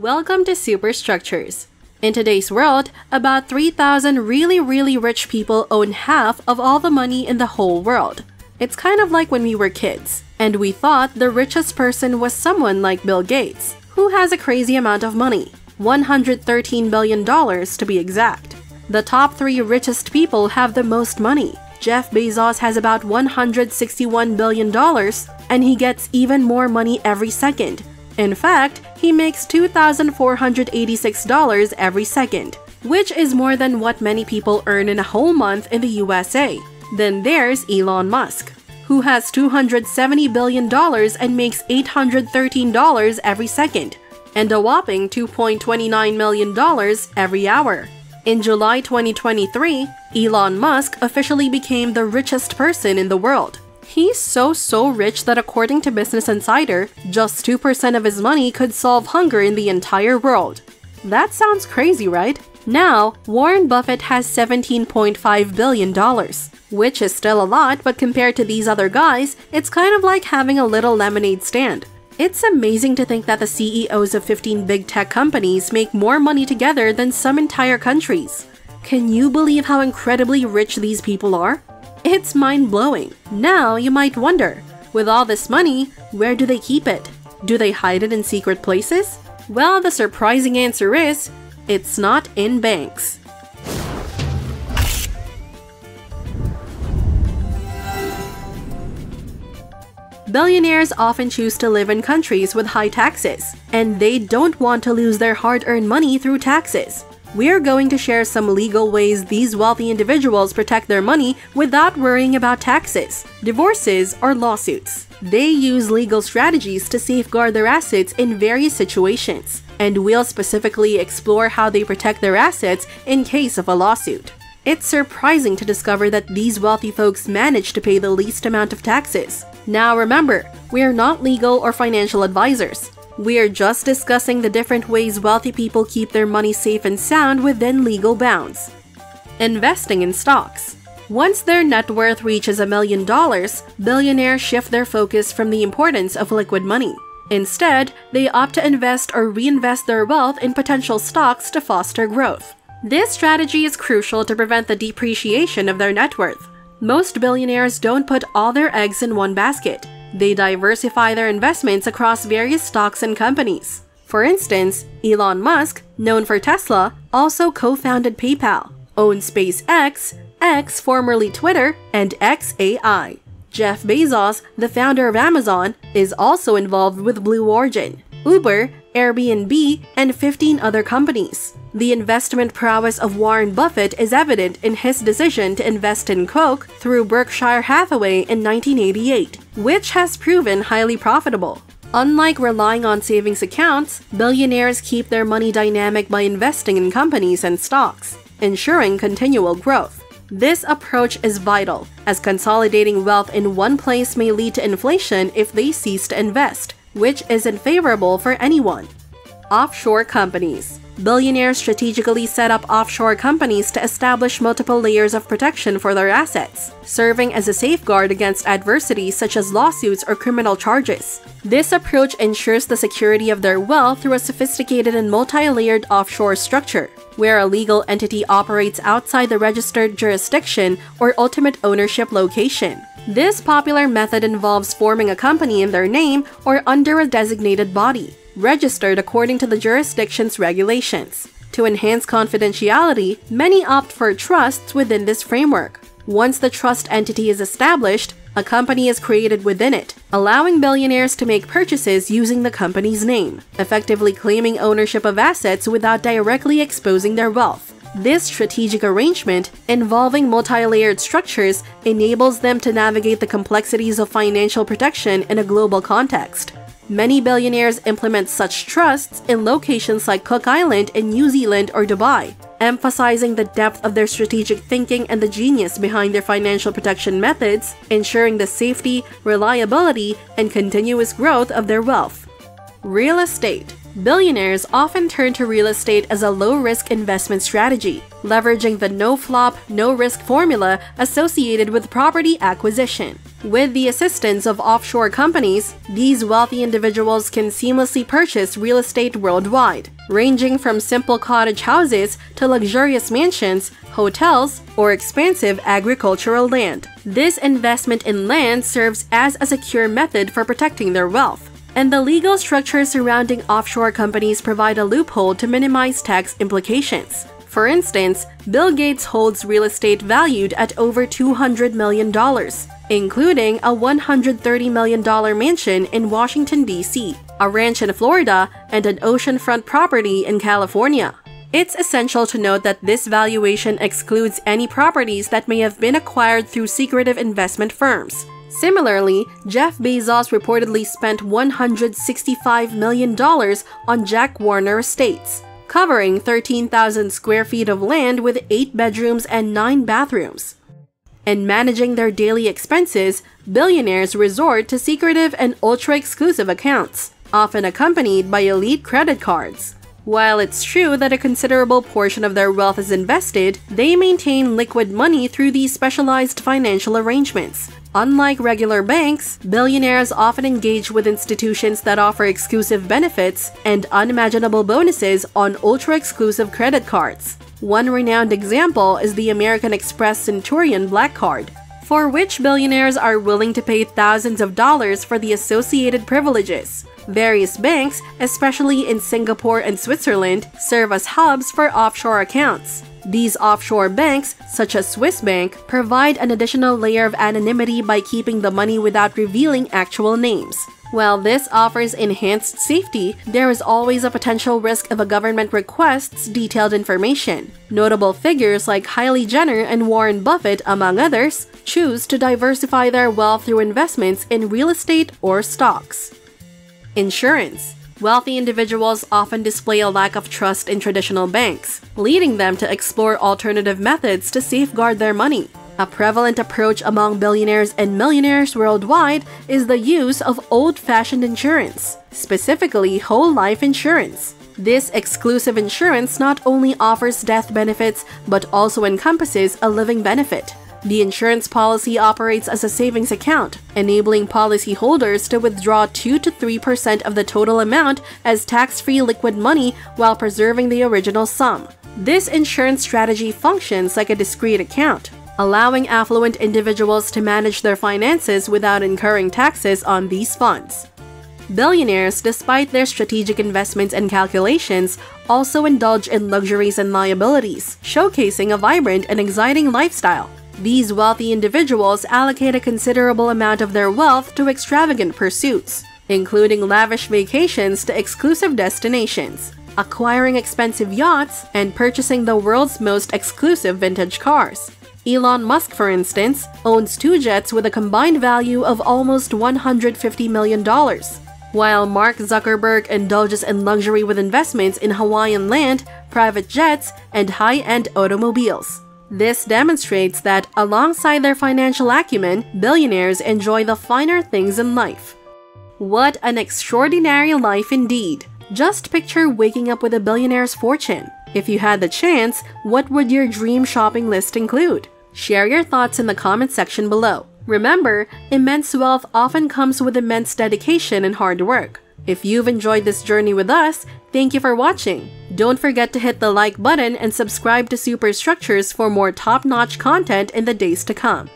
Welcome to Superstructures. In today's world, about 3,000 really, really rich people own half of all the money in the whole world. It's kind of like when we were kids, and we thought the richest person was someone like Bill Gates, who has a crazy amount of money $113 billion to be exact. The top three richest people have the most money. Jeff Bezos has about $161 billion, and he gets even more money every second. In fact, he makes $2,486 every second, which is more than what many people earn in a whole month in the USA. Then there's Elon Musk, who has $270 billion and makes $813 every second, and a whopping $2.29 million every hour. In July 2023, Elon Musk officially became the richest person in the world. He's so so rich that according to Business Insider, just 2% of his money could solve hunger in the entire world. That sounds crazy, right? Now, Warren Buffett has $17.5 billion, which is still a lot, but compared to these other guys, it's kind of like having a little lemonade stand. It's amazing to think that the CEOs of 15 big tech companies make more money together than some entire countries. Can you believe how incredibly rich these people are? It's mind blowing. Now you might wonder with all this money, where do they keep it? Do they hide it in secret places? Well, the surprising answer is it's not in banks. Billionaires often choose to live in countries with high taxes, and they don't want to lose their hard earned money through taxes. We're going to share some legal ways these wealthy individuals protect their money without worrying about taxes, divorces, or lawsuits. They use legal strategies to safeguard their assets in various situations, and we'll specifically explore how they protect their assets in case of a lawsuit. It's surprising to discover that these wealthy folks manage to pay the least amount of taxes. Now remember, we are not legal or financial advisors. We are just discussing the different ways wealthy people keep their money safe and sound within legal bounds. Investing in stocks. Once their net worth reaches a million dollars, billionaires shift their focus from the importance of liquid money. Instead, they opt to invest or reinvest their wealth in potential stocks to foster growth. This strategy is crucial to prevent the depreciation of their net worth. Most billionaires don't put all their eggs in one basket. They diversify their investments across various stocks and companies. For instance, Elon Musk, known for Tesla, also co-founded PayPal, owns SpaceX, X formerly Twitter, and XAI. Jeff Bezos, the founder of Amazon, is also involved with Blue Origin, Uber, Airbnb, and 15 other companies. The investment prowess of Warren Buffett is evident in his decision to invest in Coke through Berkshire Hathaway in 1988, which has proven highly profitable. Unlike relying on savings accounts, billionaires keep their money dynamic by investing in companies and stocks, ensuring continual growth. This approach is vital, as consolidating wealth in one place may lead to inflation if they cease to invest, which isn't favorable for anyone. Offshore companies. Billionaires strategically set up offshore companies to establish multiple layers of protection for their assets, serving as a safeguard against adversity such as lawsuits or criminal charges. This approach ensures the security of their wealth through a sophisticated and multi-layered offshore structure, where a legal entity operates outside the registered jurisdiction or ultimate ownership location. This popular method involves forming a company in their name or under a designated body, registered according to the jurisdiction's regulations. To enhance confidentiality, many opt for trusts within this framework. Once the trust entity is established, a company is created within it, allowing billionaires to make purchases using the company's name, effectively claiming ownership of assets without directly exposing their wealth. This strategic arrangement, involving multi-layered structures, enables them to navigate the complexities of financial protection in a global context. Many billionaires implement such trusts in locations like Cook Island in New Zealand or Dubai, emphasizing the depth of their strategic thinking and the genius behind their financial protection methods, ensuring the safety, reliability, and continuous growth of their wealth. Real estate Billionaires often turn to real estate as a low risk investment strategy, leveraging the no flop, no risk formula associated with property acquisition. With the assistance of offshore companies, these wealthy individuals can seamlessly purchase real estate worldwide, ranging from simple cottage houses to luxurious mansions, hotels, or expansive agricultural land. This investment in land serves as a secure method for protecting their wealth and the legal structure surrounding offshore companies provide a loophole to minimize tax implications. For instance, Bill Gates holds real estate valued at over $200 million, including a $130 million mansion in Washington, D.C., a ranch in Florida, and an oceanfront property in California. It's essential to note that this valuation excludes any properties that may have been acquired through secretive investment firms, Similarly, Jeff Bezos reportedly spent $165 million on Jack Warner Estates, covering 13,000 square feet of land with 8 bedrooms and 9 bathrooms. In managing their daily expenses, billionaires resort to secretive and ultra exclusive accounts, often accompanied by elite credit cards. While it's true that a considerable portion of their wealth is invested, they maintain liquid money through these specialized financial arrangements, Unlike regular banks, billionaires often engage with institutions that offer exclusive benefits and unimaginable bonuses on ultra exclusive credit cards. One renowned example is the American Express Centurion Black Card, for which billionaires are willing to pay thousands of dollars for the associated privileges. Various banks, especially in Singapore and Switzerland, serve as hubs for offshore accounts. These offshore banks, such as Swiss Bank, provide an additional layer of anonymity by keeping the money without revealing actual names. While this offers enhanced safety, there is always a potential risk if a government requests detailed information. Notable figures like Kylie Jenner and Warren Buffett, among others, choose to diversify their wealth through investments in real estate or stocks. Insurance wealthy individuals often display a lack of trust in traditional banks, leading them to explore alternative methods to safeguard their money. A prevalent approach among billionaires and millionaires worldwide is the use of old fashioned insurance, specifically whole life insurance. This exclusive insurance not only offers death benefits but also encompasses a living benefit. The insurance policy operates as a savings account, enabling policyholders to withdraw 2 to 3% of the total amount as tax free liquid money while preserving the original sum. This insurance strategy functions like a discrete account, allowing affluent individuals to manage their finances without incurring taxes on these funds. Billionaires, despite their strategic investments and calculations, also indulge in luxuries and liabilities, showcasing a vibrant and exciting lifestyle. These wealthy individuals allocate a considerable amount of their wealth to extravagant pursuits, including lavish vacations to exclusive destinations, acquiring expensive yachts, and purchasing the world's most exclusive vintage cars. Elon Musk, for instance, owns two jets with a combined value of almost $150 million, while Mark Zuckerberg indulges in luxury with investments in Hawaiian land, private jets, and high end automobiles. This demonstrates that, alongside their financial acumen, billionaires enjoy the finer things in life. What an extraordinary life indeed! Just picture waking up with a billionaire's fortune. If you had the chance, what would your dream shopping list include? Share your thoughts in the comment section below. Remember, immense wealth often comes with immense dedication and hard work. If you've enjoyed this journey with us, thank you for watching. Don't forget to hit the like button and subscribe to Superstructures for more top-notch content in the days to come.